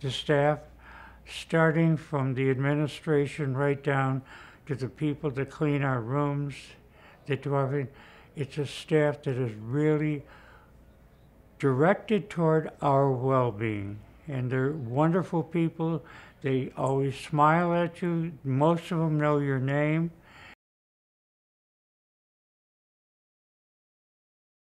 the staff, starting from the administration right down to the people that clean our rooms, that do everything. It's a staff that is really directed toward our well-being. And they're wonderful people. They always smile at you. Most of them know your name.